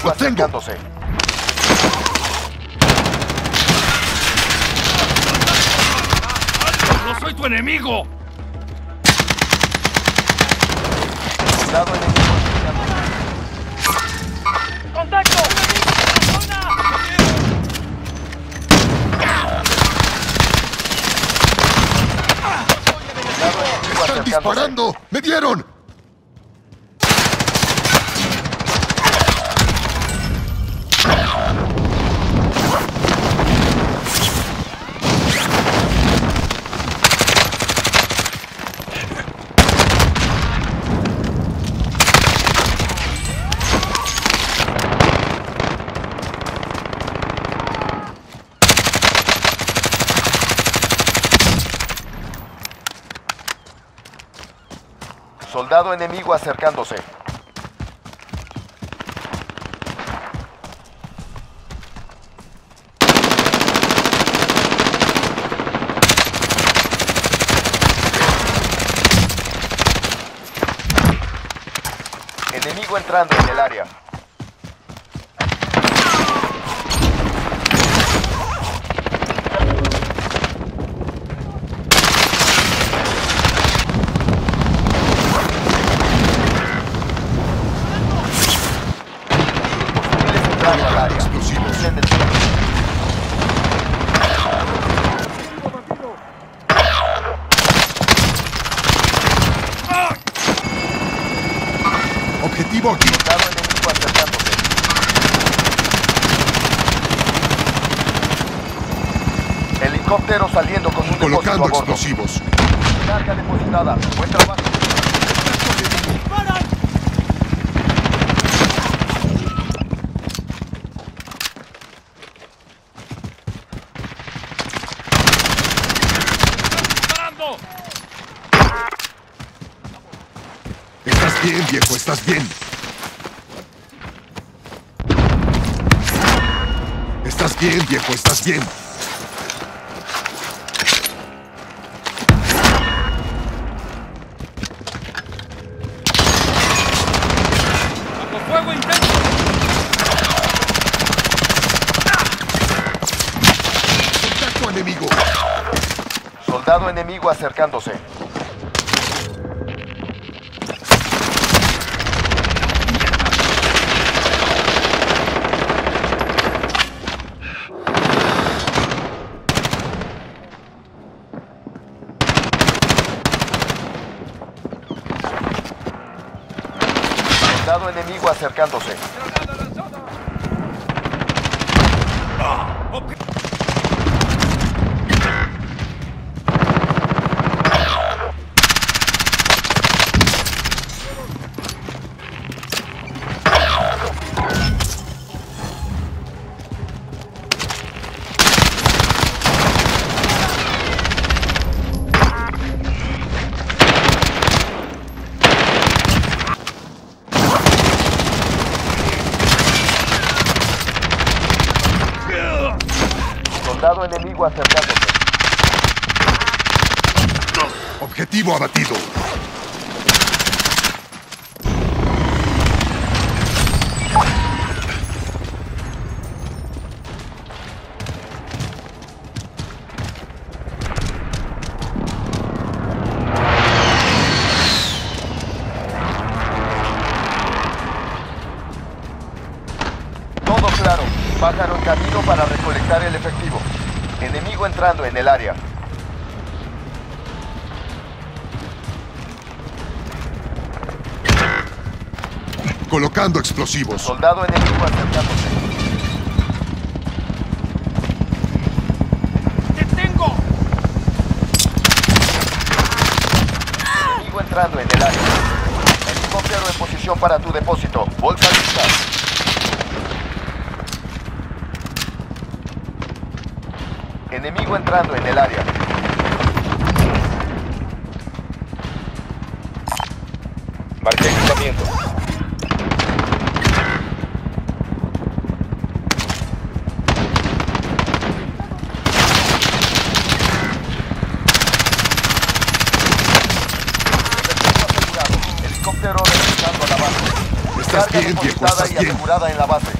tengo. acercándose. ¡No soy tu enemigo! Soldado enemigo. ¡Contacto! Enemigo ¡Están disparando! ¡Me dieron! Soldado enemigo acercándose. Enemigo entrando en el área. Hostiles entrando al área. Explosivos. Vigilen el cielo. Objetivo aquí. Soldado enemigo acercándose. Helicóptero saliendo con un Colocando explosivos. Carga depositada. Buen trabajo. Estás bien, viejo, estás bien. Estás bien, viejo, estás bien. Soldado enemigo acercándose. Soldado enemigo acercándose. Enemigo acercándose. Objetivo abatido. Todo claro. Pájaro en camino para recolectar el efectivo. Enemigo entrando en el área. Colocando explosivos. Soldado enemigo acercándose. ¡Te tengo! Enemigo entrando en el área. Helicóptero en posición para tu depósito. Bolsa Enemigo entrando en el área. Marqué equipamiento. Helicóptero regresando a la base. Estás Carga bien, viejo, estás y bien. asegurada en la base.